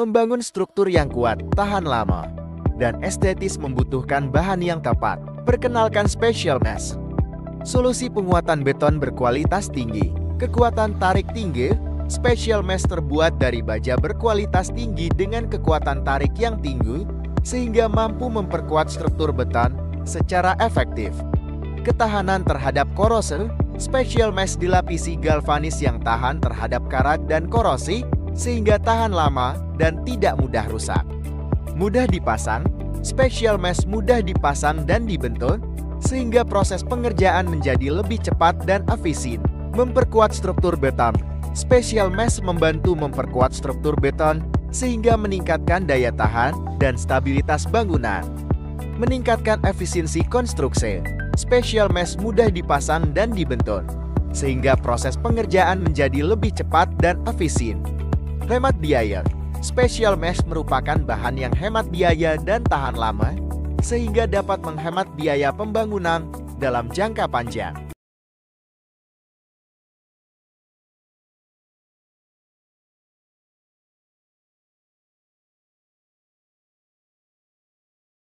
Membangun struktur yang kuat, tahan lama, dan estetis membutuhkan bahan yang tepat. Perkenalkan Special Mesh. Solusi penguatan beton berkualitas tinggi. Kekuatan tarik tinggi, Special Mesh terbuat dari baja berkualitas tinggi dengan kekuatan tarik yang tinggi, sehingga mampu memperkuat struktur beton secara efektif. Ketahanan terhadap korose, Special Mesh dilapisi galvanis yang tahan terhadap karat dan korosi, sehingga tahan lama dan tidak mudah rusak. Mudah dipasang, Special Mesh mudah dipasang dan dibentuk, sehingga proses pengerjaan menjadi lebih cepat dan efisien. Memperkuat struktur beton, Special Mesh membantu memperkuat struktur beton sehingga meningkatkan daya tahan dan stabilitas bangunan. Meningkatkan efisiensi konstruksi, Special Mesh mudah dipasang dan dibentuk, sehingga proses pengerjaan menjadi lebih cepat dan efisien. Hemat biaya, Special Mesh merupakan bahan yang hemat biaya dan tahan lama, sehingga dapat menghemat biaya pembangunan dalam jangka panjang.